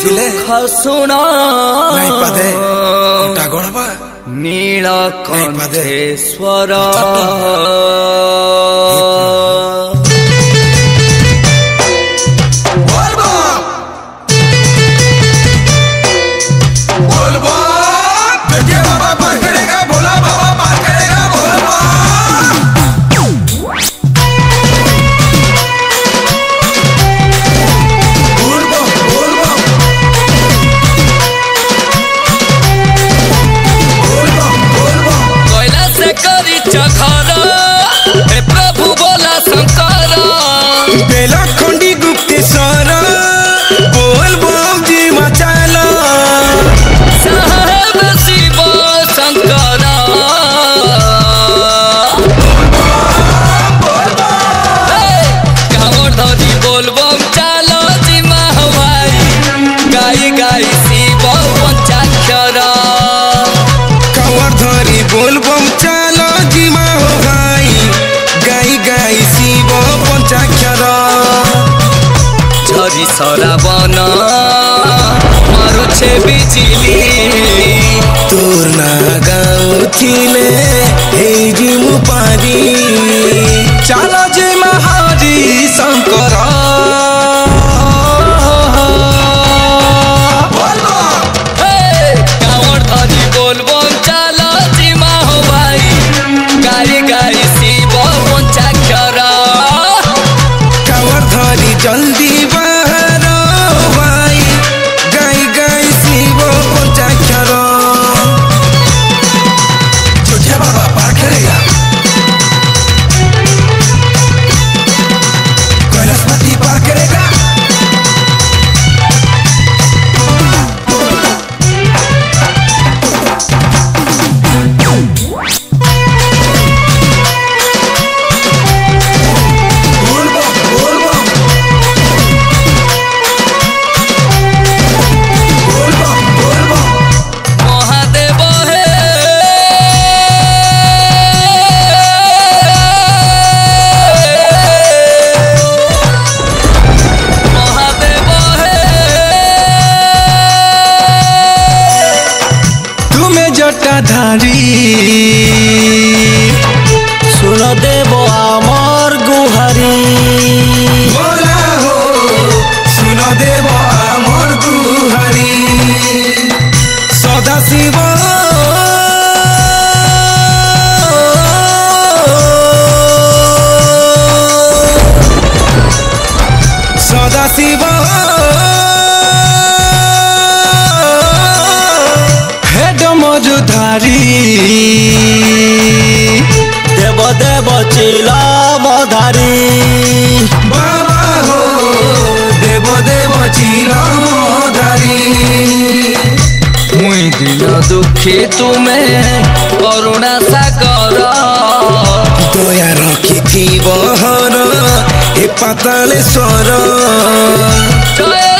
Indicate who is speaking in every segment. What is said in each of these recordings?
Speaker 1: ଥିଲେ
Speaker 2: শুণ
Speaker 1: নাই পাদে ওটা গড়বা
Speaker 2: নীলকণ্ঠেশ্বর ঝরি সরাবন মারুছে বিজলি
Speaker 1: তোর না গাউছিলে এই জিমু পারি চাল যে
Speaker 2: Maria. দেব
Speaker 1: দেব
Speaker 2: চিল মধারি
Speaker 1: বাবা হো দেব দেব চিরধারী
Speaker 2: মুই দিন দুঃখী তুমে করুণা সাগর।
Speaker 1: দয়া রখিথিব হর এ পাতালেশ্বর
Speaker 2: জয় জয়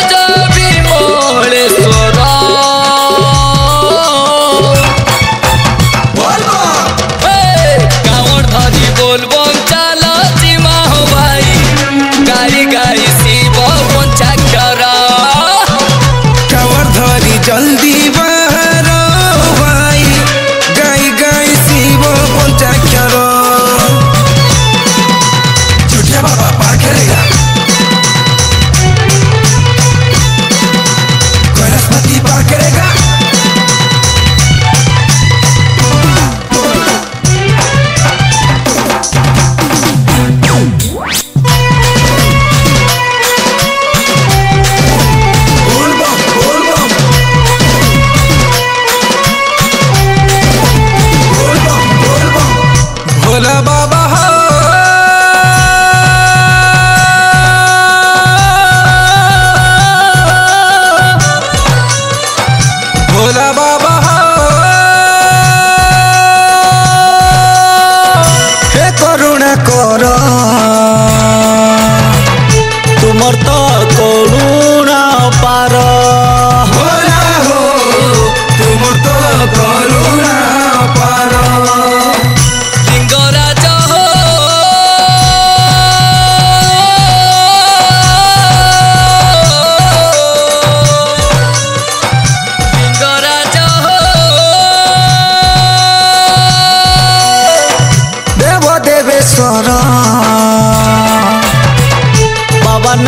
Speaker 3: la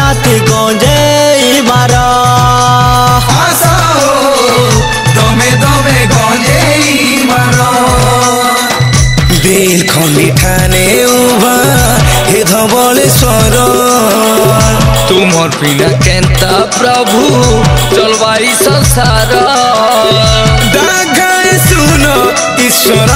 Speaker 3: রাতে গঞ্জে মারা
Speaker 1: আশা দমে দমে গঞ্জে মারা দিল খলি ঠানে উভা হে ধবলেশ্বর
Speaker 2: তোমার পিলা কেন্তা প্রভু চলবাই সংসার।
Speaker 1: ডাকায় শুন ঈশ্বর।